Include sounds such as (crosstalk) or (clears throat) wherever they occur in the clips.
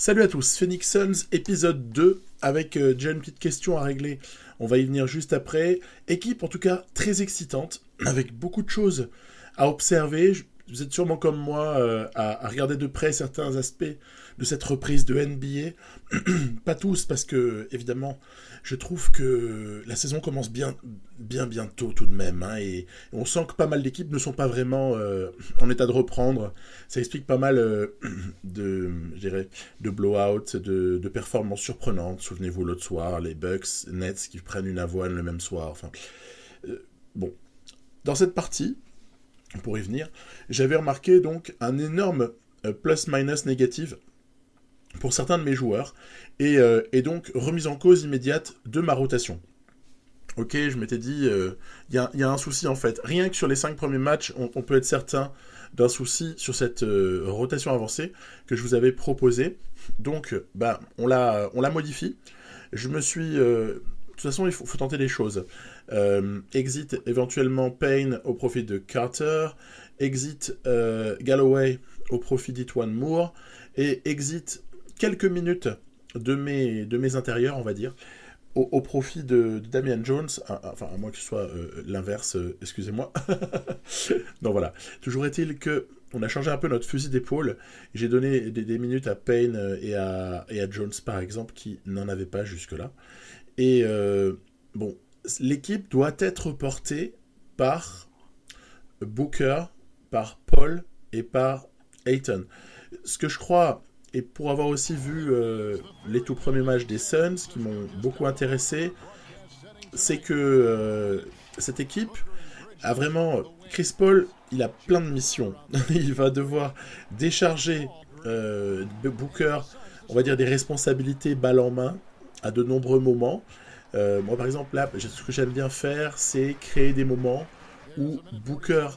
Salut à tous, Phoenix Suns épisode 2 avec euh, déjà une petite question à régler. On va y venir juste après. Équipe en tout cas très excitante avec beaucoup de choses à observer. Vous êtes sûrement comme moi euh, à, regarder de près certains aspects de cette reprise de NBA. (clears throat) Pas tous parce que évidemment je trouve que la saison commence bien, bien bientôt tout de même. Hein, et on sent que pas mal d'équipes ne sont pas vraiment euh, en état de reprendre. Ça explique pas mal euh, (clears throat) de, je de blowout, de, de performances surprenantes. Souvenez-vous l'autre soir, les Bucks, Nets qui prennent une avoine le même soir. Enfin, euh, bon. Dans cette partie, pour y venir, j'avais remarqué donc un énorme plus-minus négatif pour certains de mes joueurs, et, euh, et, donc remise en cause immédiate de ma rotation. Ok, je m'étais dit, il euh, y, y, a un souci en fait. Rien que sur les 5 premiers matchs, on, peut être certain d'un souci sur cette euh, rotation avancée que je vous avais proposé. Donc, bah, on la, on la modifie. Je me suis... de toute façon, il faut, faut tenter des choses. Exit éventuellement Payne au profit de Carter. Exit Galloway au profit d'Itwan Moore. Et exit quelques minutes de mes, de mes intérieurs, on va dire, au, profit de, de, Damian Jones, enfin, à moins que ce soit euh, l'inverse, euh, excusez-moi. (laughs) non, voilà. Toujours est-il que on a changé un peu notre fusil d'épaule. J'ai donné des, minutes à Payne euh, et à, et à Jones, par exemple, qui n'en avaient pas jusque-là. Et euh, bon, l'équipe doit être portée par Booker, par Paul et par Ayton. Ce que je crois et pour avoir aussi vu euh, les tout premiers matchs des Suns qui m'ont beaucoup intéressé, c'est que euh, cette équipe a vraiment. Chris Paul, il a plein de missions. (laughs) il va devoir décharger euh, Booker, on va dire, des responsabilités balle en main à de nombreux moments. Euh, moi, par exemple, là, ce que j'aime bien faire, c'est créer des moments où Booker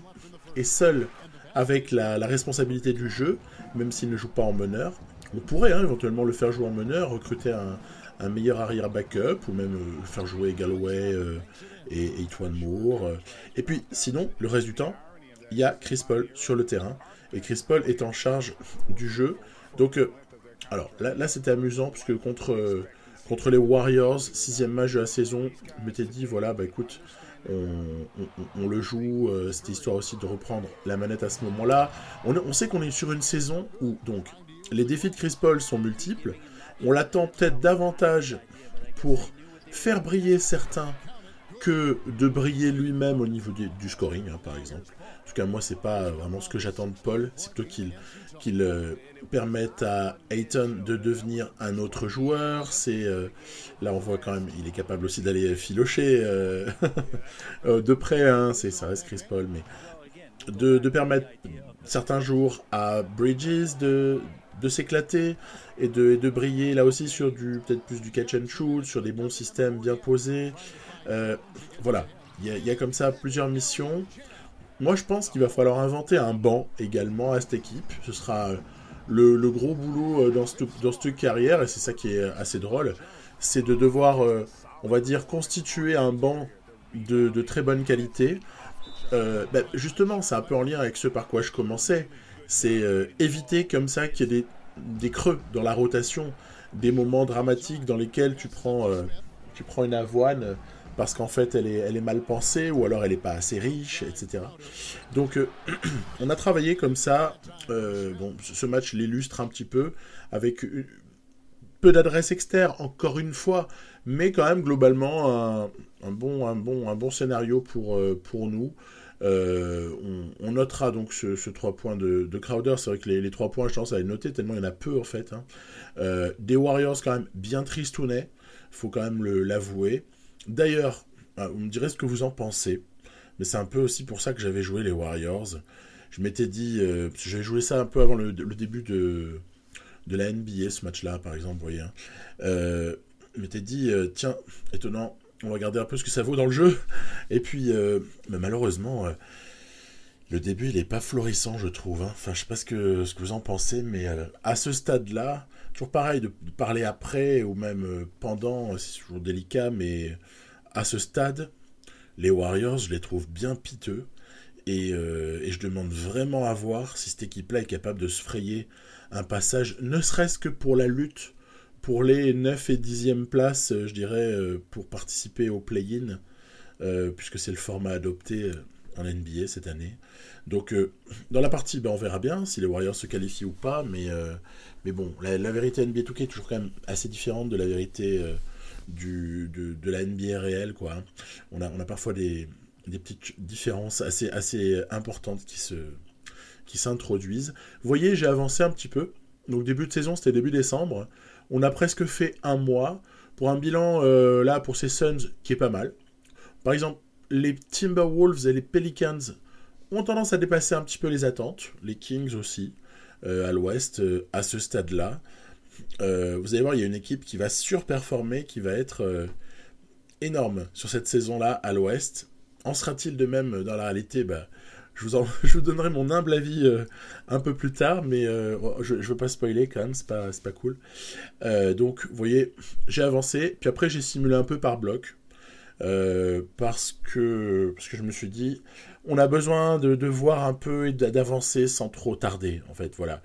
est seul avec la, responsabilité du jeu, même s'il ne joue pas en meneur. On pourrait hein, éventuellement le faire jouer en meneur, recruter un, meilleur arrière backup, ou même euh, faire jouer Galloway euh, et, et Etwan Moore. Euh. Et puis, sinon, le reste du temps, il y a Chris Paul sur le terrain. Et Chris Paul est en charge du jeu. Donc, alors là, là c'était amusant, puisque contre, contre les Warriors, sixième match de la saison, je m'étais dit, voilà, bah écoute, on, le joue. Euh, C'était histoire aussi de reprendre la manette à ce moment-là. On, sait qu'on est sur une saison où donc les défis de Chris Paul sont multiples. On l'attend peut-être davantage pour faire briller certains que de briller lui-même au niveau du, du scoring, hein, par exemple. En tout cas, moi, c'est pas vraiment ce que j'attends de Paul. C'est plutôt qu'il qu'il euh, permette à Ayton de devenir un autre joueur. C'est euh, là, on voit quand même, il est capable aussi d'aller filocher euh, (laughs) de près. Hein, c'est ça reste Chris Paul, mais de, de permettre certains jours à Bridges de de s'éclater et de, de, briller là aussi sur du peut-être plus du catch and shoot, sur des bons systèmes bien posés. Euh, voilà, il y, a comme ça plusieurs missions. Moi, je pense qu'il va falloir inventer un banc également à cette équipe. Ce sera le, le gros boulot dans cette, dans cette carrière, et c'est ça qui est assez drôle, c'est de devoir, euh, on va dire, constituer un banc de, très bonne qualité. Euh, ben justement, c'est un peu en lien avec ce par quoi je commençais c'est euh, éviter comme ça qu'il y ait des, creux dans la rotation, des moments dramatiques dans lesquels tu prends, euh, tu prends une avoine parce qu'en fait elle est, mal pensée ou alors elle n'est pas assez riche, etc. Donc euh, (clears throat) on a travaillé comme ça, euh, bon, ce match l'illustre un petit peu, avec peu d'adresse externe encore une fois, mais quand même globalement un, bon, un, bon, un bon scénario pour, pour nous. Euh, on, notera donc ce, ce 3 points de, de Crowder. C'est vrai que les, les 3 points, je pense à les noter tellement il y en a peu en fait. Hein. Euh, des Warriors quand même bien tristounets, faut quand même l'avouer. D'ailleurs, euh, vous me direz ce que vous en pensez, mais c'est un peu aussi pour ça que j'avais joué les Warriors. Je m'étais dit, euh, j'avais joué ça un peu avant le, début de, la NBA, ce match-là par exemple, vous voyez. Hein. Euh, je m'étais dit, euh, tiens, étonnant, on va regarder un peu ce que ça vaut dans le jeu. Et puis, malheureusement, le début, il n'est pas florissant, je trouve. Hein. Enfin, je sais pas ce que, vous en pensez, mais à ce stade-là, toujours pareil, de, parler après ou même euh, pendant, c'est toujours délicat, mais à ce stade, les Warriors, je les trouve bien piteux. Et, euh, et je demande vraiment à voir si cette équipe-là est capable de se frayer un passage, ne serait-ce que pour la lutte pour les 9 et 10e places, je dirais, pour participer au play-in, puisque c'est le format adopté en NBA cette année. Donc, dans la partie, ben, on verra bien si les Warriors se qualifient ou pas, mais, mais bon, la, vérité NBA 2K est toujours quand même assez différente de la vérité du, de, la NBA réelle, quoi. On a, on a parfois des, des petites différences assez, assez importantes qui se qui s'introduisent. Vous voyez, j'ai avancé un petit peu. Donc début de saison, c'était début décembre. On a presque fait un mois pour un bilan euh, là pour ces Suns qui est pas mal. Par exemple, les Timberwolves et les Pelicans ont tendance à dépasser un petit peu les attentes. Les Kings aussi euh, à l'Ouest euh, à ce stade-là. vous allez voir, il y a une équipe qui va surperformer, qui va être énorme sur cette saison-là à l'Ouest. En sera-t-il de même dans la réalité? Bah, (laughs) je, vous donnerai mon humble avis euh, un peu plus tard, mais euh, je ne veux pas spoiler quand même, c'est pas, pas cool. Euh, donc, vous voyez, j'ai avancé, puis après j'ai simulé un peu par bloc, parce, que, parce que je me suis dit, on a besoin de, de voir un peu et d'avancer sans trop tarder, en fait, voilà.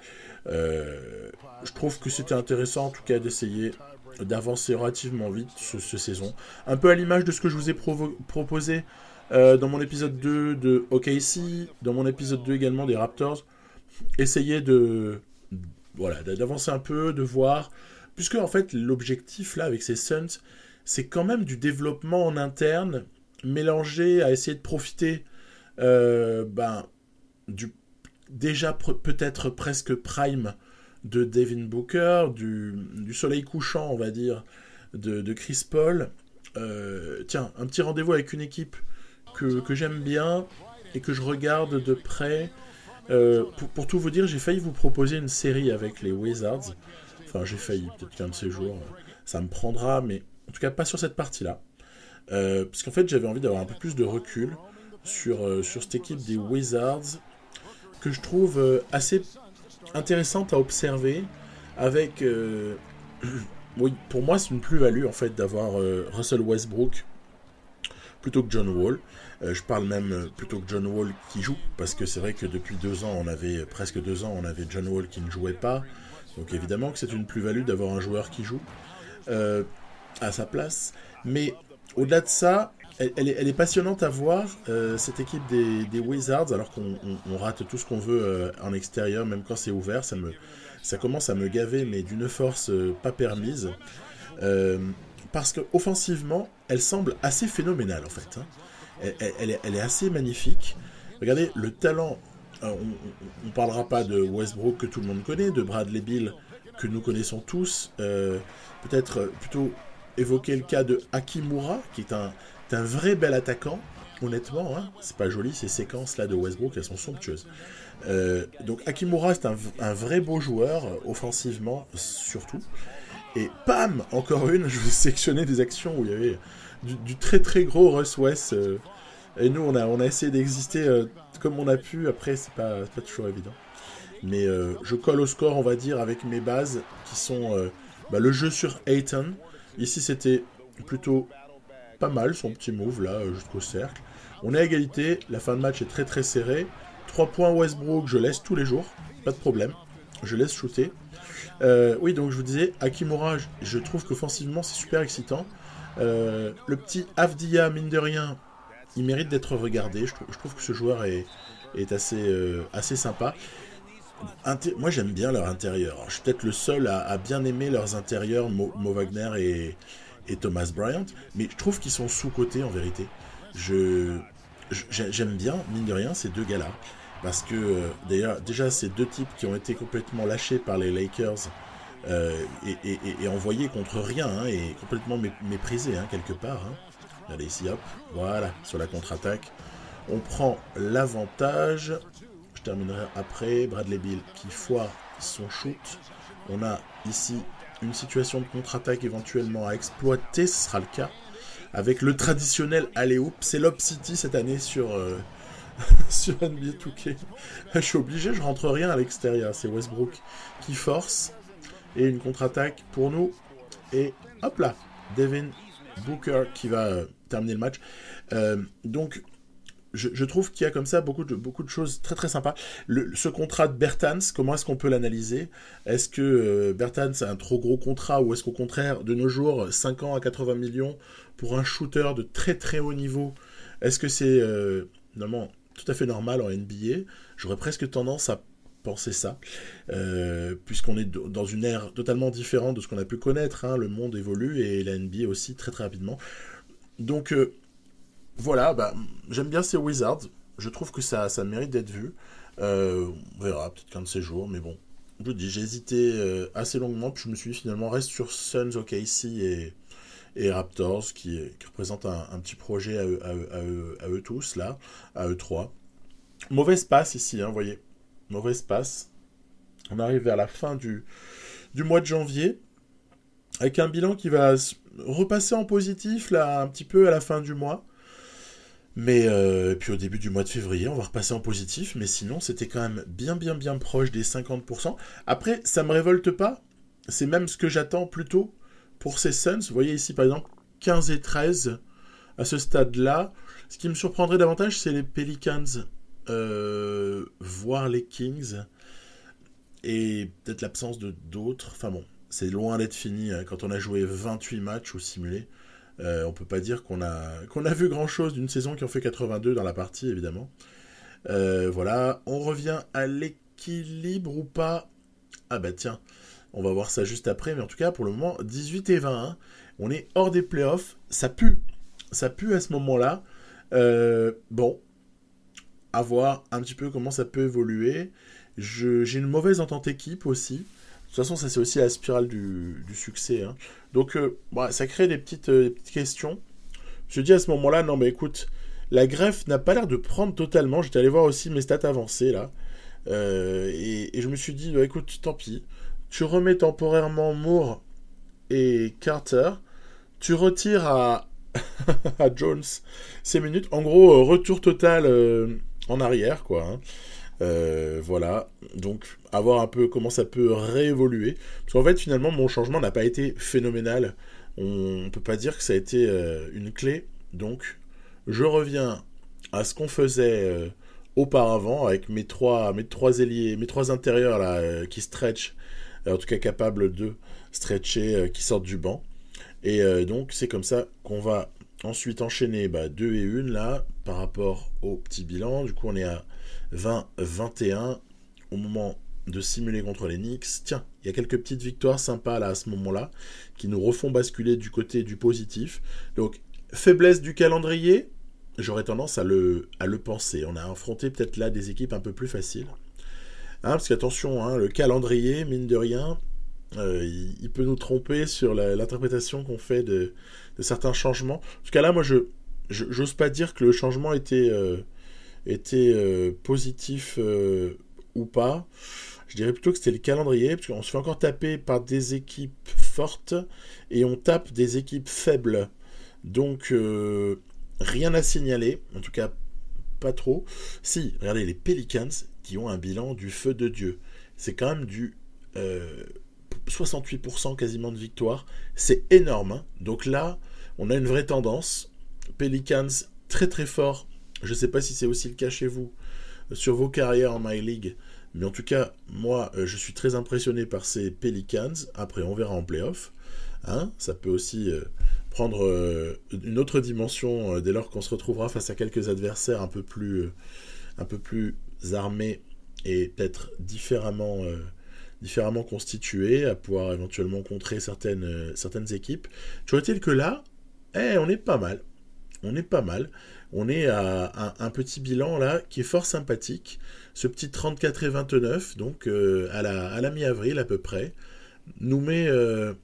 je trouve que c'était intéressant, en tout cas, d'essayer d'avancer relativement vite ce, ce, saison. Un peu à l'image de ce que je vous ai proposé euh, dans mon épisode 2 de OKC, dans mon épisode 2 également des Raptors, essayer de voilà d'avancer un peu, de voir, puisque en fait l'objectif là avec ces Suns, c'est quand même du développement en interne mélangé à essayer de profiter euh, ben, du déjà peut-être presque prime de Devin Booker, du, du, soleil couchant on va dire de, de Chris Paul. Euh, tiens, un petit rendez-vous avec une équipe que, j'aime bien et que je regarde de près. Euh, pour, tout vous dire, j'ai failli vous proposer une série avec les Wizards. Enfin, j'ai failli, peut-être qu'un de ces jours, ça me prendra, mais en tout cas pas sur cette partie-là. Euh, parce qu'en fait, j'avais envie d'avoir un peu plus de recul sur, euh, sur cette équipe des Wizards, que je trouve assez intéressante à observer, avec... (clears throat) oui, pour moi, c'est une plus-value, en fait, d'avoir Russell Westbrook plutôt que John Wall. Euh, je parle même euh, plutôt que John Wall qui joue, parce que c'est vrai que depuis deux ans, on avait euh, presque deux ans, on avait John Wall qui ne jouait pas. Donc évidemment que c'est une plus-value d'avoir un joueur qui joue à sa place. Mais au-delà de ça, elle, est, passionnante à voir, cette équipe des, Wizards, alors qu'on rate tout ce qu'on veut en extérieur, même quand c'est ouvert, ça, me, ça commence à me gaver, mais d'une force pas permise. parce qu'offensivement, elle semble assez phénoménale en fait. Hein elle, est, assez magnifique. Regardez, le talent, euh, on ne parlera pas de Westbrook que tout le monde connaît, de Bradley Bill que nous connaissons tous, euh, peut-être plutôt évoquer le cas de Hakimura, qui est un, un vrai bel attaquant, honnêtement, hein. c'est pas joli ces séquences là de Westbrook, elles sont somptueuses. Euh, donc Akimura c'est un, vrai beau joueur, offensivement surtout. Et pam, encore une, je vais sélectionner des actions où il y avait du, très très gros Russ West. Euh, et nous, on a, on a essayé d'exister euh, comme on a pu. Après, c'est pas, pas toujours évident. Mais euh, je colle au score, on va dire, avec mes bases qui sont bah, le jeu sur Ayton. Ici, c'était plutôt pas mal son petit move là jusqu'au cercle. On est à égalité, la fin de match est très très serrée. 3 points Westbrook, je laisse tous les jours, pas de problème. Je laisse shooter. oui, donc je vous disais, Akimura, je trouve qu'offensivement c'est super excitant. Euh, le petit Avdia, mine de rien, il mérite d'être regardé. Je, trouve que ce joueur est, euh, assez sympa. Moi, j'aime bien leur intérieur. je suis peut-être le seul à, bien aimer leurs intérieurs, Mo, Wagner et, Thomas Bryant, mais je trouve qu'ils sont sous-cotés en vérité. Je, j'aime bien, mine de rien, ces deux gars-là. Parce que, euh, d'ailleurs, déjà, ces deux types qui ont été complètement lâchés par les Lakers euh, et, envoyé contre rien, hein, et complètement méprisé hein, quelque part. Hein. Allez, ici, hop, voilà, sur la contre-attaque. On prend l'avantage. Terminerai après. Bradley Bill qui foire son shoot. On a ici une situation de contre-attaque éventuellement à exploiter, ce sera le cas. Avec le traditionnel alley-oop, c'est Lob City cette année sur, euh, (laughs) sur NBA 2K. je suis obligé, je rentre rien à l'extérieur. C'est Westbrook qui force. Et une contre-attaque pour nous. Et hop là, Devin Booker qui va euh, terminer le match. Euh, donc, je, trouve qu'il y a comme ça beaucoup de, beaucoup de choses très très sympas. ce contrat de Bertans, comment est-ce qu'on peut l'analyser? Est-ce que euh, Bertans a un trop gros contrat ou est-ce qu'au contraire, de nos jours, 5 ans à 80 millions pour un shooter de très très haut niveau, est-ce que c'est euh, tout à fait normal en NBA J'aurais presque tendance à penser ça, euh, puisqu'on est dans une ère totalement différente de ce qu'on a pu connaître. Hein. Le monde évolue et la NBA aussi très très rapidement. Donc euh, voilà, bah, j'aime bien ces Wizards. Je trouve que ça, mérite d'être vu. Euh, on verra peut-être qu'un de ces jours, mais bon. Je dis, j'ai hésité assez longuement, puis je me suis finalement reste sur Suns, OKC et, et Raptors, qui, qui représentent un, petit projet à eux, tous, là, à eux trois. Mauvaise passe ici, hein, vous voyez mauvaise passe. On arrive vers la fin du, du mois de janvier, avec un bilan qui va repasser en positif, là, un petit peu à la fin du mois. Mais euh, puis au début du mois de février, on va repasser en positif, mais sinon c'était quand même bien bien bien proche des 50%. Après, ça me révolte pas, c'est même ce que j'attends plutôt pour ces Suns. Vous voyez ici par exemple 15 et 13 à ce stade-là. Ce qui me surprendrait davantage, c'est les Pelicans euh, voir les Kings et peut-être l'absence de d'autres. Enfin bon, c'est loin d'être fini. Hein. Quand on a joué 28 matchs ou simulés, euh, on peut pas dire qu'on a, qu'on a vu grand-chose d'une saison qui en fait 82 dans la partie, évidemment. Euh, voilà, on revient à l'équilibre ou pas? Ah bah tiens, on va voir ça juste après, mais en tout cas, pour le moment, 18 et 20, hein. on est hors des playoffs, ça pue. Ça pue à ce moment-là. bon, à voir un petit peu comment ça peut évoluer. J'ai une mauvaise entente équipe aussi. De toute façon, ça c'est aussi la spirale du, succès. Hein. Donc, euh, ça crée des petites, euh, questions. Je dis à ce moment-là, non mais écoute, la greffe n'a pas l'air de prendre totalement. J'étais allé voir aussi mes stats avancées là. Euh, et, je me suis dit, bah, écoute, tant pis. Tu remets temporairement Moore et Carter. Tu retires à, (laughs) à Jones ces minutes. En gros, retour total en arrière, quoi. Hein. Euh, voilà, donc à voir un peu comment ça peut réévoluer. Parce qu'en fait, finalement, mon changement n'a pas été phénoménal. On ne peut pas dire que ça a été euh, une clé. Donc, je reviens à ce qu'on faisait euh, auparavant avec mes trois, mes trois ailiers, mes trois intérieurs là qui stretch, en tout cas capables de stretcher, qui sortent du banc. Et donc, c'est comme ça qu'on va Ensuite, enchaîner 2 bah, et 1 là, par rapport au petit bilan. Du coup, on est à 20-21 au moment de simuler contre les Knicks. Tiens, il y a quelques petites victoires sympas là à ce moment-là qui nous refont basculer du côté du positif. Donc, faiblesse du calendrier, j'aurais tendance à le, penser. On a affronté peut-être là des équipes un peu plus faciles. Hein, parce qu'attention, hein, le calendrier, mine de rien, euh, il, peut nous tromper sur l'interprétation qu'on fait de, certains changements. En tout cas là, moi, je j'ose pas dire que le changement était, euh, était euh, positif ou pas. Je dirais plutôt que c'était le calendrier, parce qu'on se fait encore taper par des équipes fortes et on tape des équipes faibles. Donc, rien à signaler, en tout cas pas trop. Si, regardez les Pelicans qui ont un bilan du feu de Dieu. C'est quand même du 68% quasiment de victoire. C'est énorme. Hein. Donc là, on a une vraie tendance. Pelicans très très fort. Je ne sais pas si c'est aussi le cas chez vous euh, sur vos carrières en My League. Mais en tout cas, moi, euh, je suis très impressionné par ces Pelicans. Après, on verra en playoff. Hein. Ça peut aussi euh, prendre une autre dimension dès lors qu'on se retrouvera face à quelques adversaires un peu plus, un peu plus armés et peut-être différemment différemment constitués, à pouvoir éventuellement contrer certaines, certaines équipes. Toujours est-il que là, eh, on est pas mal. On est pas mal. On est à un, petit bilan là qui est fort sympathique. Ce petit 34 et 29, donc euh, à la, mi-avril à peu près, nous met euh,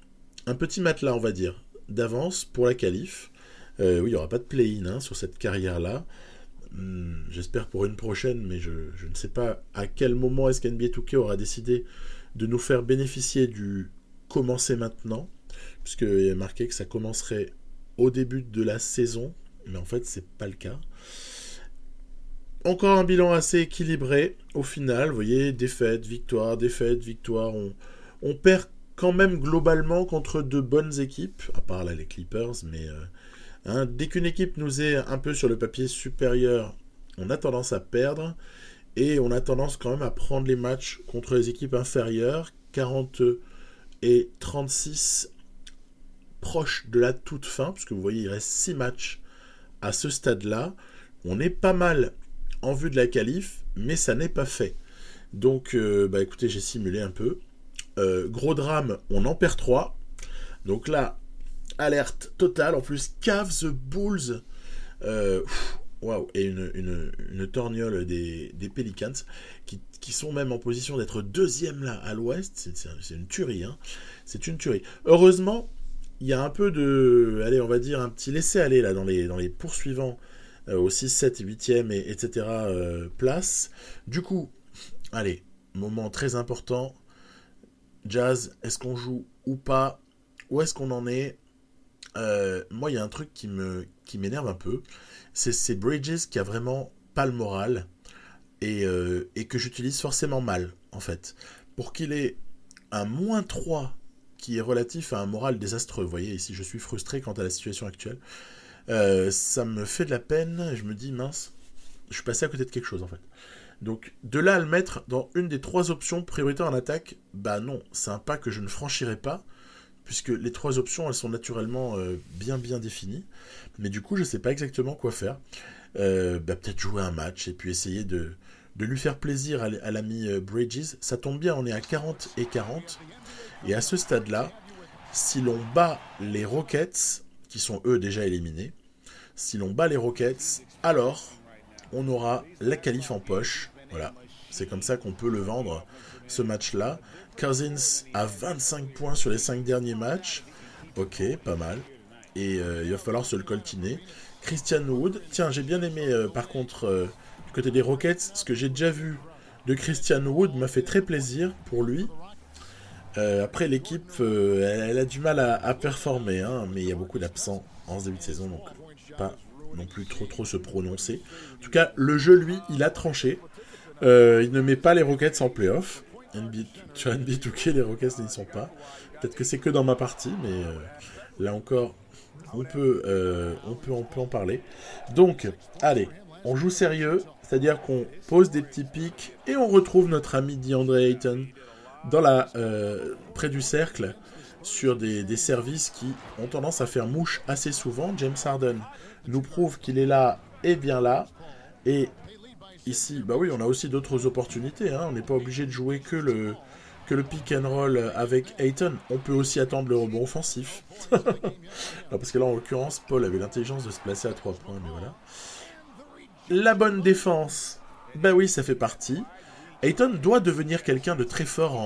un petit matelas, on va dire, d'avance pour la qualif. oui, il n'y aura pas de play-in hein, sur cette carrière-là. Hmm, j'espère pour une prochaine, mais je, je, ne sais pas à quel moment est-ce qu'NBA 2K aura décidé de nous faire bénéficier du commencer maintenant, puisqu'il est marqué que ça commencerait au début de la saison, mais en fait c'est pas le cas. Encore un bilan assez équilibré au final, vous voyez, défaite, victoire, défaite, victoire, on, on perd quand même globalement contre de bonnes équipes, à part là les Clippers, mais euh, hein, dès qu'une équipe nous est un peu sur le papier supérieur on a tendance à perdre et on a tendance quand même à prendre les matchs contre les équipes inférieures, 40 et 36 proches de la toute fin, puisque vous voyez, il reste 6 matchs à ce stade-là. On est pas mal en vue de la qualif, mais ça n'est pas fait. Donc, euh, bah écoutez, j'ai simulé un peu. Euh, gros drame, on en perd 3. Donc là, alerte totale. En plus, Cavs the Bulls. Euh, waouh, et une, une, des, des Pelicans qui, qui, sont même en position d'être deuxième là à l'ouest. C'est une tuerie, hein. C'est une tuerie. Heureusement, il y a un peu de, allez, on va dire un petit laisser-aller là dans les, poursuivants euh, au 6, 7, 8e, et, etc. Euh, place. Du coup, allez, moment très important. Jazz, est-ce qu'on joue ou pas? Où est-ce qu'on en est? Euh, Moi, il y a un truc qui me m'énerve un peu. C'est Bridges qui a vraiment pas le moral et, et que j'utilise forcément mal, en fait. Pour qu'il ait un moins 3 qui est relatif à un moral désastreux. Vous voyez, ici, je suis frustré quant à la situation actuelle. Euh, ça me fait de la peine. Je me dis, mince, je suis passé à côté de quelque chose, en fait. Donc, de là à le mettre dans une des trois options prioritaires en attaque, bah non, c'est un pas que je ne franchirai pas, puisque les trois options, elles sont naturellement euh, bien bien définies. Mais du coup, je ne sais pas exactement quoi faire. Euh, bah, peut-être jouer un match et puis essayer de, de lui faire plaisir à l'ami Bridges. Ça tombe bien, on est à 40 et 40. Et à ce stade-là, si l'on bat les Rockets, qui sont eux déjà éliminés, si l'on bat les Rockets, alors on aura la qualif en poche. Voilà, c'est comme ça qu'on peut le vendre, ce match-là. Cousins a 25 points sur les 5 derniers matchs. Ok, pas mal. Et euh, il va falloir se le coltiner. Christian Wood, tiens, j'ai bien aimé euh, par contre euh, du côté des Rockets, ce que j'ai déjà vu de Christian Wood m'a fait très plaisir pour lui. Euh, après, l'équipe, euh, elle, a du mal à, performer, hein, mais il y a beaucoup d'absents en ce début de saison, donc pas non plus trop trop se prononcer. En tout cas, le jeu, lui, il a tranché. Euh, il ne met pas les Rockets en playoff. sur NBA 2K, les Rockets n'y sont pas. Peut-être que c'est que dans ma partie, mais là encore, on peut, on, peut, on peut en parler. Donc, allez, on joue sérieux, c'est-à-dire qu'on pose des petits pics et on retrouve notre ami DeAndre Ayton dans la, euh, près du cercle sur des, services qui ont tendance à faire mouche assez souvent. James Harden nous prouve qu'il est là et bien là. Et ici, bah oui, on a aussi d'autres opportunités. Hein. On n'est pas obligé de jouer que le, que le pick and roll avec Ayton. On peut aussi attendre le rebond offensif. (laughs) parce que là, en l'occurrence, Paul avait l'intelligence de se placer à 3 points, mais voilà. La bonne défense, bah oui, ça fait partie. Ayton doit devenir quelqu'un de très fort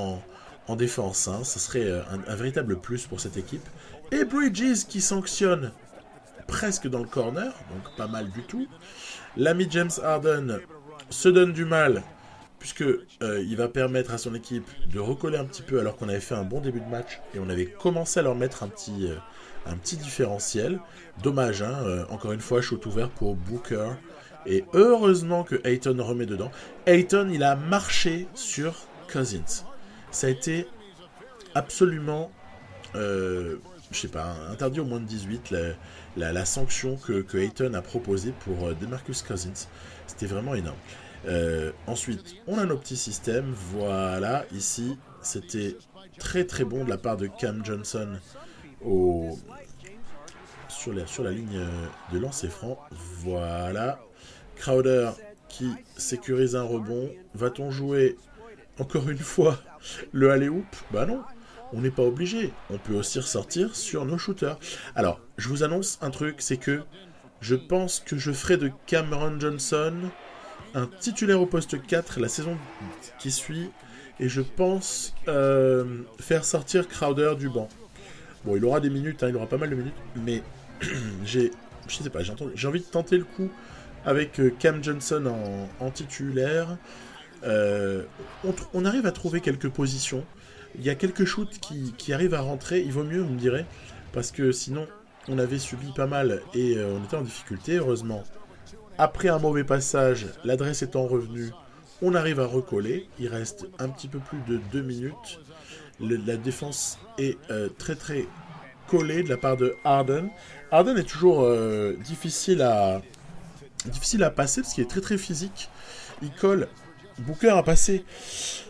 en, défense. Hein. Ça serait euh, un, véritable plus pour cette équipe. Et Bridges qui sanctionne presque dans le corner, donc pas mal du tout. L'ami James Harden se donne du mal puisque euh, il va permettre à son équipe de recoller un petit peu alors qu'on avait fait un bon début de match et on avait commencé à leur mettre un petit, euh, différentiel. Dommage, hein, encore une fois, shoot ouvert pour Booker et heureusement que Ayton remet dedans. Ayton, il a marché sur Cousins. Ça a été absolument, euh, je sais pas, interdit au moins de 18, la, la, sanction que, que Ayton a proposée pour euh, Demarcus Cousins. C'était vraiment énorme. Euh, ensuite, on a nos petits systèmes. Voilà, ici, c'était très très bon de la part de Cam Johnson sur, la, sur la ligne de lancer franc. Voilà, Crowder qui sécurise un rebond. Va-t-on jouer encore une fois le alley-oop Bah non, on n'est pas obligé. On peut aussi ressortir sur nos shooters. Alors, je vous annonce un truc, c'est que je pense que je ferai de Cameron Johnson un titulaire au poste 4 la saison qui suit. Et je pense euh, faire sortir Crowder du banc. Bon, il aura des minutes, hein, il aura pas mal de minutes, mais (clears throat) j'ai, je sais pas, j'ai envie de tenter le coup avec euh, Cam Johnson en, titulaire. Euh, on, arrive à trouver quelques positions. Il y a quelques shoots qui, arrivent à rentrer. Il vaut mieux, vous me direz, parce que sinon, on avait subi pas mal et euh, on était en difficulté. Heureusement, après un mauvais passage, l'adresse étant revenue, on arrive à recoller. Il reste un petit peu plus de 2 minutes. la défense est très très collée de la part de Harden. Harden est toujours difficile à, difficile à passer parce qu'il est très très physique. Il colle. Booker a passé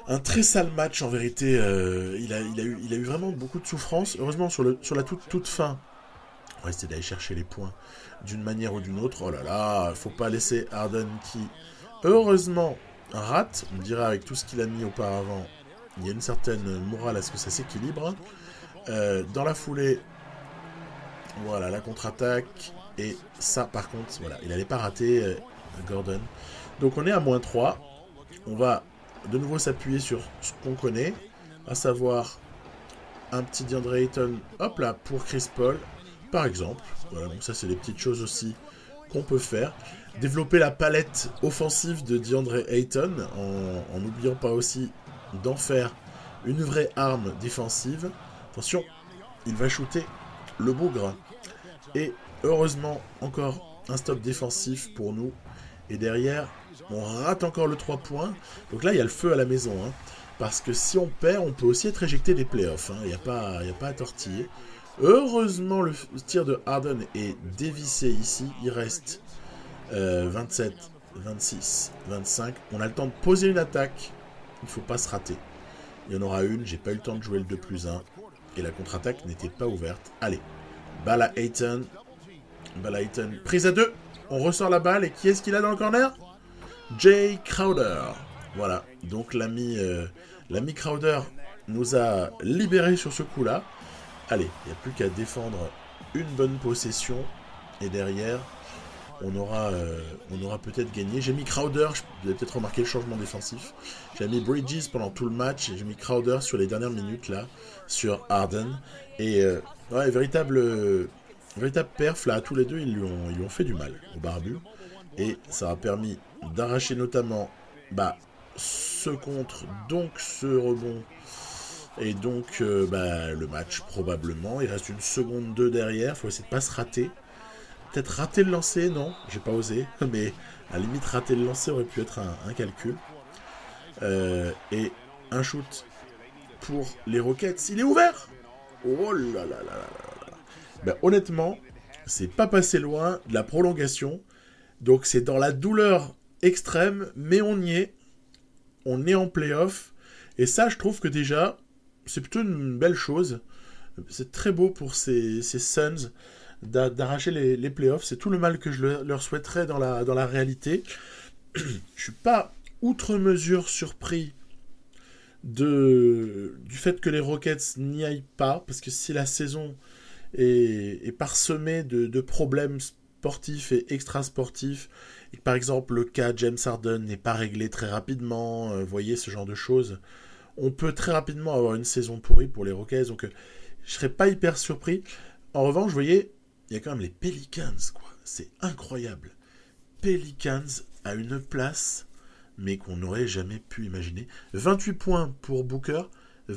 un très sale match en vérité. Euh, il, a, eu, vraiment beaucoup de souffrance. Heureusement, sur, la toute, toute fin, on va essayer d'aller chercher les points d'une manière ou d'une autre. Oh là là, faut pas laisser Harden qui, heureusement, rate. On dirait avec tout ce qu'il a mis auparavant, il y a une certaine morale à ce que ça s'équilibre. Euh, dans la foulée, voilà, la contre-attaque. Et ça, par contre, voilà, il n'allait pas rater euh, Gordon. Donc on est à moins 3. On va de nouveau s'appuyer sur ce qu'on connaît, à savoir un petit DeAndre Ayton, hop là, pour Chris Paul, par exemple. Voilà, donc ça c'est des petites choses aussi qu'on peut faire. Développer la palette offensive de DeAndre Ayton, en n'oubliant pas aussi d'en faire une vraie arme défensive. Attention, il va shooter le bougre. Et heureusement, encore un stop défensif pour nous. Et derrière, on rate encore le 3 points. Donc là, il y a le feu à la maison. Hein. parce que si on perd, on peut aussi être éjecté des playoffs. Hein. Il n'y a, pas, a pas à tortiller. Heureusement, le tir de Harden est dévissé ici. Il reste 27, 26, 25. On a le temps de poser une attaque. Il ne faut pas se rater. Il y en aura une. J'ai pas eu le temps de jouer le 2 plus 1. Et la contre-attaque n'était pas ouverte. Allez. Balle à Ayton. Balle à Ayton. Prise à 2. On ressort la balle. Et qui est-ce qu'il a dans le corner? Jay Crowder. Voilà. Donc l'ami euh, Crowder nous a libérés sur ce coup-là. Allez, il n'y a plus qu'à défendre une bonne possession. Et derrière, on aura, euh, peut-être gagné. J'ai mis Crowder, vous avez peut-être remarqué le changement défensif. J'ai mis Bridges pendant tout le match et j'ai mis Crowder sur les dernières minutes là, sur Harden. Et euh, ouais, véritable, véritable perf là, tous les deux ils lui ont, fait du mal au barbu. Et ça a permis d'arracher notamment bah, ce contre, donc ce rebond. Et donc euh, bah, le match probablement. Il reste une seconde 2 derrière, faut essayer de pas se rater peut-être rater le lancer, non, j'ai pas osé, (laughs) mais à la limite rater le lancer aurait pu être un, calcul. Euh, et un shoot pour les Rockets, il est ouvert Oh là là là là là ben, honnêtement, c'est pas passé loin de la prolongation. Donc c'est dans la douleur extrême, mais on y est. On est en playoff. Et ça, je trouve que déjà, c'est plutôt une belle chose. C'est très beau pour ces, ces Suns d'arracher les, playoffs. C'est tout le mal que je leur souhaiterais dans la, dans la réalité. je suis pas outre mesure surpris de, du fait que les Rockets n'y aillent pas, parce que si la saison est, parsemée de, problèmes sportifs et extra-sportifs, par exemple le cas James Harden n'est pas réglé très rapidement, euh, voyez ce genre de choses, on peut très rapidement avoir une saison pourrie pour les Rockets, donc euh, je serais pas hyper surpris. En revanche, vous voyez, il y a quand même les Pelicans, quoi. C'est incroyable. Pelicans à une place, mais qu'on n'aurait jamais pu imaginer. 28 points pour Booker,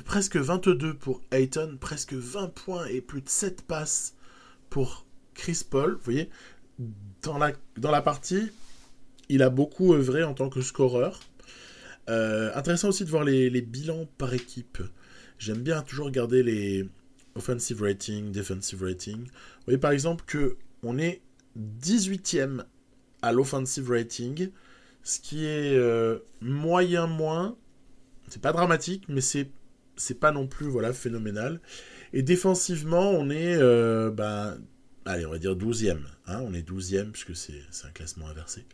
presque 22 pour Ayton, presque 20 points et plus de 7 passes pour Chris Paul. Vous voyez, dans la, partie, il a beaucoup œuvré en tant que scoreur. Euh, intéressant aussi de voir les, les bilans par équipe. J'aime bien toujours regarder les, offensive rating, defensive rating. Vous voyez par exemple que on est 18e à l'offensive rating, ce qui est euh, moyen moins. C'est pas dramatique, mais c'est c'est pas non plus voilà phénoménal. Et défensivement, on est euh, ben, allez, on va dire 12e. Hein, on est 12e puisque c'est un classement inversé.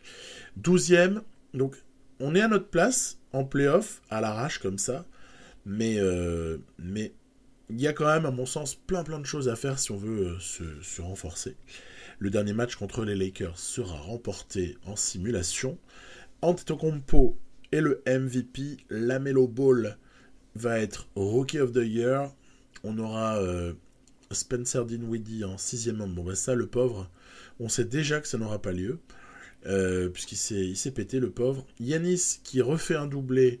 12e, donc on est à notre place en playoff à l'arrache comme ça, mais euh, mais il y a quand même, à mon sens, plein plein de choses à faire si on veut euh, se, renforcer. Le dernier match contre les Lakers sera remporté en simulation. Antetokounmpo est le MVP. Lamelo Ball va être Rookie of the Year. On aura euh, Spencer Dinwiddie en sixième homme. Bon, bah ça, le pauvre, on sait déjà que ça n'aura pas lieu. Euh, puisqu'il s'est pété, le pauvre. Yanis qui refait un doublé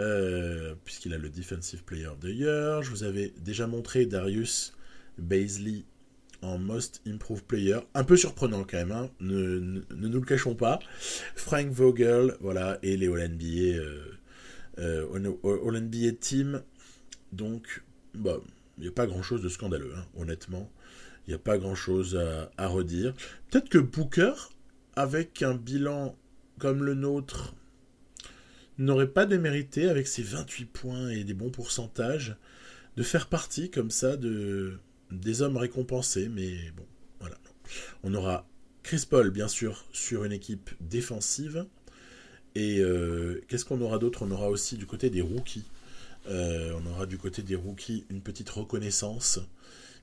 euh, puisqu'il a le Defensive Player of the Year. Je vous avais déjà montré Darius Baisley en Most Improved Player. Un peu surprenant quand même, hein. ne, nous le cachons pas. Frank Vogel, voilà, et les All-NBA euh, euh, Team. Donc, bah, il n'y a pas grand-chose de scandaleux, hein, honnêtement. Il n'y a pas grand-chose à, à redire. Peut-être que Booker avec un bilan comme le nôtre, n'aurait pas démérité, avec ses 28 points et des bons pourcentages, de faire partie comme ça de, des hommes récompensés. Mais bon, voilà. On aura Chris Paul, bien sûr, sur une équipe défensive. Et euh, qu'est-ce qu'on aura d'autre? On aura aussi du côté des rookies. Euh, on aura du côté des rookies une petite reconnaissance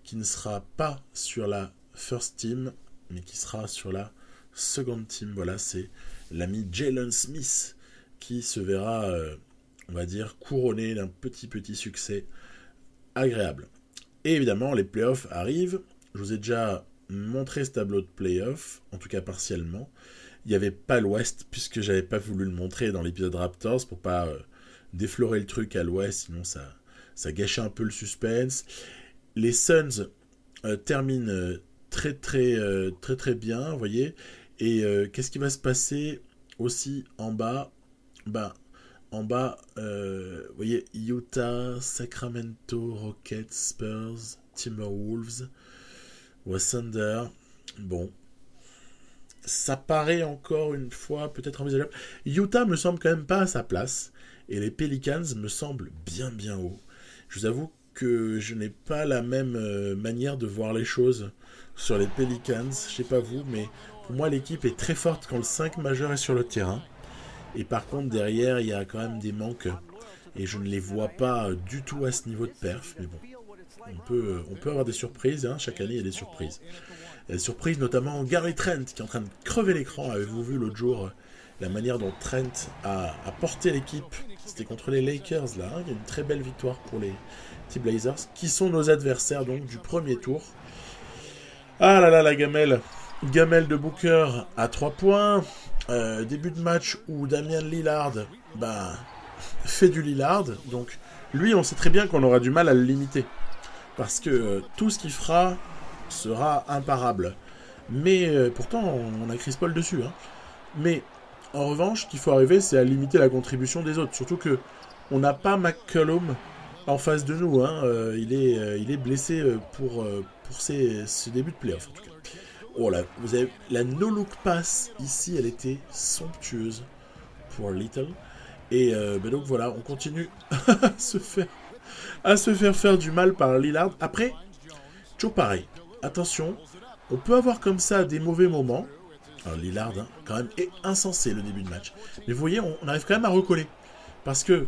qui ne sera pas sur la first team, mais qui sera sur la second team. Voilà, c'est l'ami Jalen Smith qui se verra, euh, on va dire, couronné d'un petit petit succès agréable. Et évidemment, les playoffs arrivent. Je vous ai déjà montré ce tableau de playoffs, en tout cas partiellement. Il n'y avait pas l'Ouest, puisque j'avais pas voulu le montrer dans l'épisode Raptors pour pas euh, déflorer le truc à l'Ouest, sinon ça, ça gâchait un peu le suspense. Les Suns euh, terminent euh, très très très très bien, vous voyez. Et qu'est-ce qui va se passer aussi en bas? Ben, en bas, vous voyez, Utah, Sacramento, Rockets, Spurs, Timberwolves, Thunder. Bon, ça paraît encore une fois peut-être envisageable. Utah me semble quand même pas à sa place et les Pelicans me semblent bien bien haut. Je vous avoue que je n'ai pas la même euh, manière de voir les choses sur les Pelicans. Je sais pas vous, mais pour moi l'équipe est très forte quand le 5 majeur est sur le terrain. Et par contre derrière il y a quand même des manques et je ne les vois pas du tout à ce niveau de perf. Mais bon, on peut, avoir des surprises. Hein. Chaque année il y a des surprises. Euh, surprise notamment Gary Trent qui est en train de crever l'écran. Avez-vous vu l'autre jour euh, la manière dont Trent a, porté l'équipe? C'était contre les Lakers là. Hein. Il y a une très belle victoire pour les T Blazers qui sont nos adversaires donc du premier tour. Ah là là la gamelle Gamelle de Booker à 3 points. Euh, début de match où Damien Lillard bah, (laughs) fait du Lillard. Donc lui on sait très bien qu'on aura du mal à le limiter. Parce que tout ce qu'il fera, sera imparable. Mais euh, pourtant, on a Chris Paul dessus. Hein. Mais en revanche, ce qu'il faut arriver, c'est à limiter la contribution des autres. Surtout que on n'a pas McCollum en face de nous. Hein. Euh, il, est, euh, il est blessé pour, pour ses, ce début de playoff, en tout cas. Oh là, vous avez la no-look pass ici, elle était somptueuse pour Little. Et ben donc voilà, on continue (laughs) à se faire à se faire faire du mal par Lillard. Après, toujours pareil attention, on peut avoir comme ça des mauvais moments. Alors Lillard, hein, quand même, est insensé le début de match. Mais vous voyez, on, arrive quand même à recoller. Parce que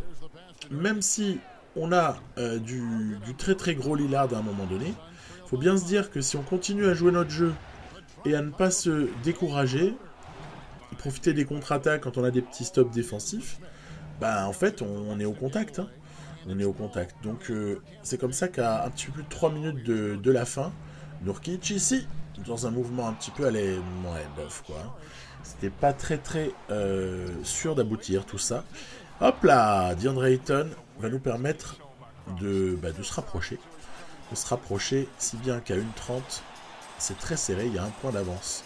même si on a euh, du, très très gros Lillard à un moment donné, il faut bien se dire que si on continue à jouer notre jeu et à ne pas se décourager, profiter des contre-attaques quand on a des petits stops défensifs, bah en fait on, est au contact. Hein. On est au contact. Donc euh, c'est comme ça qu'à un petit peu plus de 3 minutes de, la fin, Nurkic ici, dans un mouvement un petit peu, allez, ouais, bof quoi. C'était pas très très euh, sûr d'aboutir tout ça. Hop là, DeAndre Ayton va nous permettre de, bah, de se rapprocher. De se rapprocher, si bien qu'à 1.30, c'est très serré, il y a un point d'avance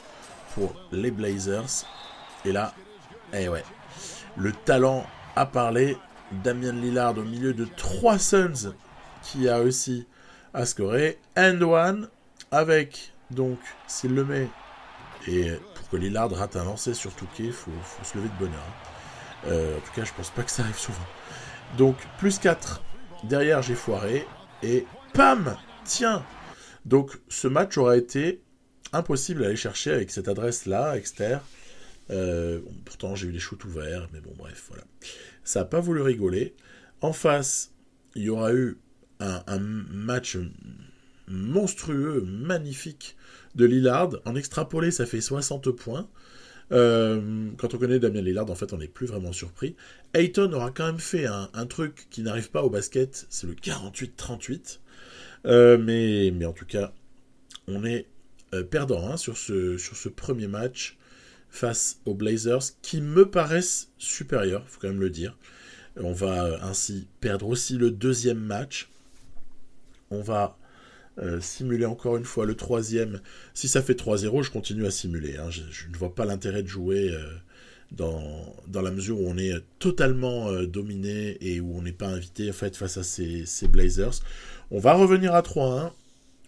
pour les Blazers. Et là, eh ouais, le talent a parlé. Damien Lillard au milieu de trois Suns qui a aussi à scorer. And one avec, donc, s'il le met, et pour que Lillard rate un lancer sur Touquet, il faut, se lever de bonheur. Hein. Euh, en tout cas, je pense pas que ça arrive souvent. Donc, plus 4. Derrière, j'ai foiré. Et pam Tiens Donc, ce match aura été impossible à aller chercher avec cette adresse-là, Exter. Euh, pourtant, j'ai eu les shoots ouverts, mais bon, bref, voilà. Ça n'a pas voulu rigoler. En face, il y aura eu un, match monstrueux, magnifique de Lillard. En extrapolé, ça fait 60 points. Euh, quand on connaît Damien Lillard, en fait, on n'est plus vraiment surpris. Ayton aura quand même fait un, truc qui n'arrive pas au basket, c'est le 48-38. Euh, mais, en tout cas, on est euh, perdant hein, sur ce premier match face aux Blazers, qui me paraissent supérieurs, faut quand même le dire. On va ainsi perdre aussi le deuxième match. On va euh, simuler encore une fois le troisième. Si ça fait 3-0, je continue à simuler. Hein. Je, ne vois pas l'intérêt de jouer euh, dans, la mesure où on est totalement euh, dominé et où on n'est pas invité en fait, face à ces, ces Blazers. On va revenir à 3-1.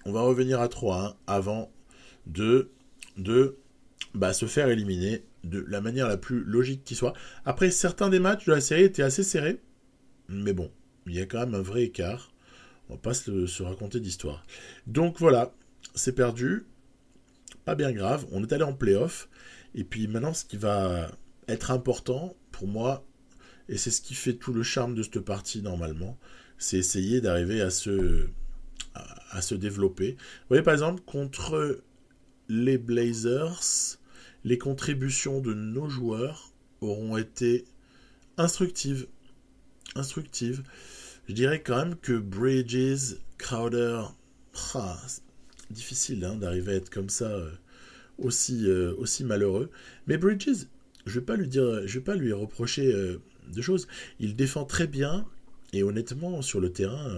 On va revenir à 3-1 avant de, de bah, se faire éliminer de la manière la plus logique qui soit. Après, certains des matchs de la série étaient assez serrés, mais bon, il y a quand même un vrai écart. On va pas se, raconter d'histoire. Donc voilà, c'est perdu. Pas bien grave. On est allé en playoff. Et puis maintenant, ce qui va être important pour moi, et c'est ce qui fait tout le charme de cette partie normalement, c'est essayer d'arriver à se, à, se développer. Vous voyez par exemple, contre les Blazers, les contributions de nos joueurs auront été instructives. Instructives. Je dirais quand même que Bridges, Crowder, difficile hein, d'arriver à être comme ça euh, aussi, euh, aussi malheureux. Mais Bridges, je vais pas lui dire, je vais pas lui reprocher euh, de choses. Il défend très bien et honnêtement sur le terrain,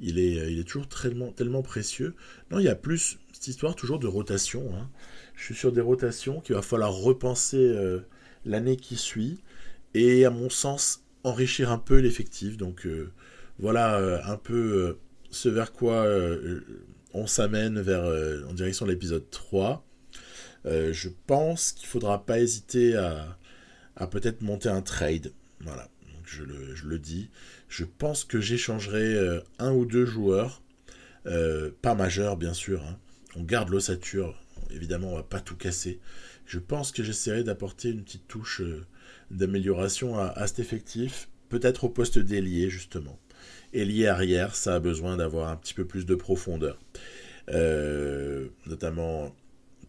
il est, il est toujours tellement, tellement précieux. Non, il y a plus cette histoire toujours de rotation. Hein. Je suis sur des rotations qu'il va falloir repenser l'année qui suit et à mon sens enrichir un peu l'effectif. Donc voilà euh, un peu euh, ce vers quoi euh, on s'amène vers en direction de l'épisode 3. je pense qu'il faudra pas hésiter à, peut-être monter un trade. Voilà, je, le, dis. Je pense que j'échangerai un ou deux joueurs, pas majeurs bien sûr. Hein. On garde l'ossature, évidemment, on va pas tout casser. Je pense que j'essaierai d'apporter une petite touche d'amélioration à, cet effectif, peut-être au poste d'ailier justement lié arrière, ça a besoin d'avoir un petit peu plus de profondeur. Euh, notamment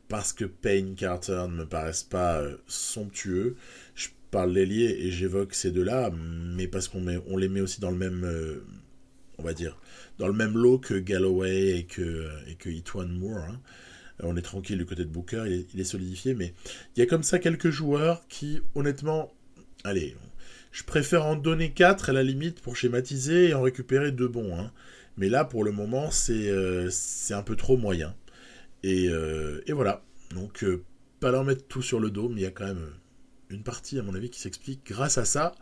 parce que Payne Carter ne me paraissent pas euh, somptueux. Je parle l'ailier et j'évoque ces deux-là, mais parce qu'on on les met aussi dans le même, euh, on va dire, dans le même lot que Galloway et que, et Moore. Hein. On est tranquille du côté de Booker, il est, solidifié, mais il y a comme ça quelques joueurs qui, honnêtement, allez, je préfère en donner 4 à la limite pour schématiser et en récupérer deux bons. Hein. Mais là, pour le moment, c'est euh, un peu trop moyen. Et, euh, voilà. Donc, euh, pas leur mettre tout sur le dos, mais il y a quand même une partie, à mon avis, qui s'explique grâce à ça.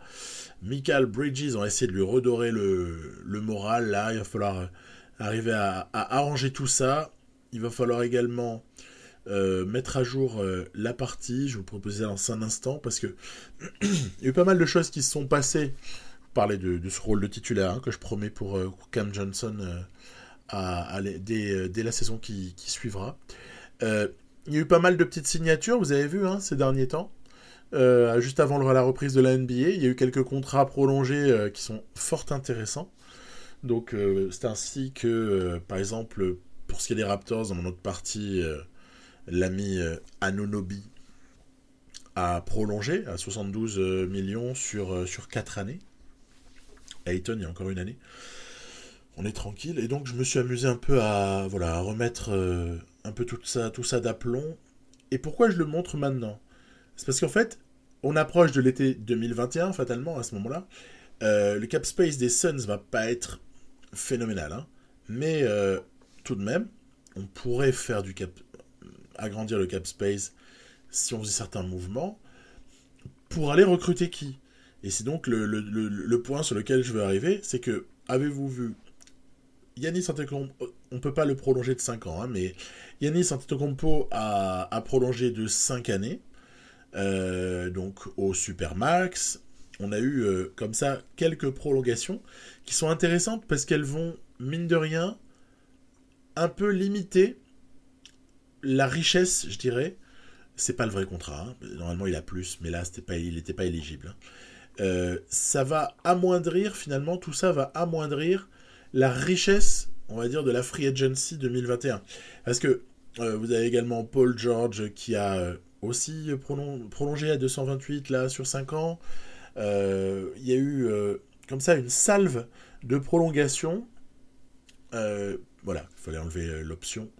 Michael Bridges, on essayé de lui redorer le, moral. Là, il va falloir arriver à, arranger tout ça. Il va falloir également euh, mettre à jour euh, la partie. Je vais vous proposer dans un instant parce que (clears throat) il y a eu pas mal de choses qui se sont passées. Vous parlez de, ce rôle de titulaire hein, que je promets pour euh, Cam Johnson dès, la saison qui, suivra. il y a eu pas mal de petites signatures, vous avez vu, hein, ces derniers temps. juste avant la reprise de la NBA, il y a eu quelques contrats prolongés qui sont fort intéressants. Donc c'est ainsi que, par exemple, pour ce qui est des Raptors, dans mon autre partie, l'ami euh, Anunobi a prolongé à 72 euh, millions sur, euh, sur 4 années. Ayton, il y a encore une année. On est tranquille. Et donc, je me suis amusé un peu à, voilà, remettre un peu tout ça, tout ça d'aplomb. Et pourquoi je le montre maintenant? C'est parce qu'en fait, on approche de l'été 2021, fatalement, à ce moment-là. le cap space des Suns va pas être phénoménal. Hein. mais tout de même, on pourrait faire du cap, agrandir le cap space si on faisait certains mouvements, pour aller recruter qui? Et c'est donc le, point sur lequel je veux arriver, c'est que, avez-vous vu, Yannis Antetokounmpo, on peut pas le prolonger de 5 ans, hein, mais Yannis Antetokounmpo a, a prolongé de 5 années, euh, donc au Supermax. On a eu euh, comme ça quelques prolongations qui sont intéressantes parce qu'elles vont, mine de rien, un peu limiter la richesse, je dirais, c'est pas le vrai contrat. Hein. Normalement, il a plus, mais là, pas, il n'était pas éligible. Hein. Euh, ça va amoindrir, finalement, tout ça va amoindrir la richesse, on va dire, de la Free Agency 2021. Parce que euh, vous avez également Paul George qui a euh, aussi prolongé à 228 là sur 5 ans. Il y a eu comme ça une salve de prolongation. Voilà, il fallait enlever l'option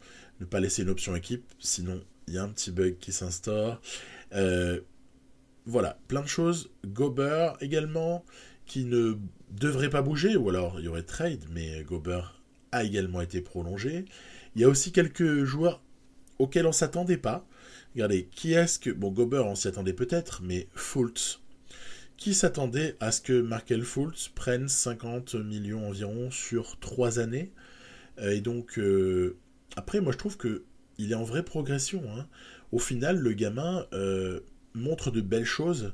ne pas laisser une option équipe, sinon il y a un petit bug qui s'instaure. Euh, voilà, plein de choses. Gober également, qui ne devrait pas bouger, ou alors il y aurait trade, mais Gober a également été prolongé. Il y a aussi quelques joueurs auxquels on s'attendait pas. Regardez, qui est-ce que... Bon, Gober, on s'y attendait peut-être, mais Fultz. Qui s'attendait à ce que Markel Fultz prenne 50 millions environ sur 3 années? euh, Et donc, euh, après, moi, je trouve que il est en vraie progression. Hein. Au final, le gamin montre de belles choses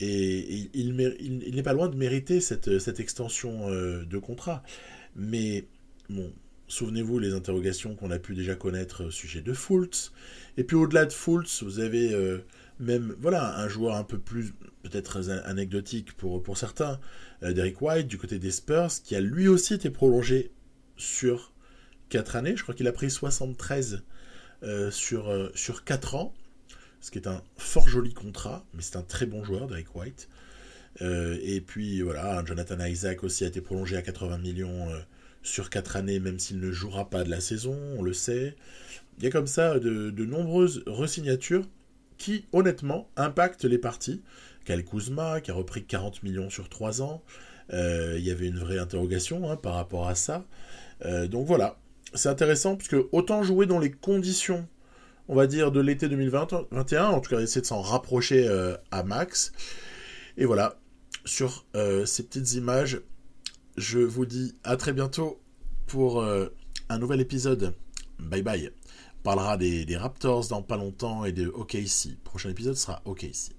et, il, n'est pas loin de mériter cette, extension de contrat. Mais bon, souvenez-vous les interrogations qu'on a pu déjà connaître au sujet de Fultz. Et puis au-delà de Fultz, vous avez même voilà un joueur un peu plus peut-être anecdotique pour, pour certains, euh, Derek White du côté des Spurs, qui a lui aussi été prolongé sur 4 années. Je crois qu'il a pris 73 euh, sur, euh, sur 4 ans, ce qui est un fort joli contrat, mais c'est un très bon joueur, Derek White. et puis voilà, Jonathan Isaac aussi a été prolongé à 80 millions sur 4 années, même s'il ne jouera pas de la saison, on le sait. Il y a comme ça de, de nombreuses resignatures qui, honnêtement, impactent les parties. Kyle Kuzma, qui a repris 40 millions sur 3 ans. Euh, il y avait une vraie interrogation hein, par rapport à ça. Euh, donc voilà, c'est intéressant, puisque autant jouer dans les conditions, on va dire, de l'été 2021, en tout cas essayer de s'en rapprocher euh, à max. Et voilà, sur ces petites images, je vous dis à très bientôt pour un nouvel épisode. Bye bye parlera des, Raptors dans pas longtemps et de OKC. Prochain épisode sera OKC.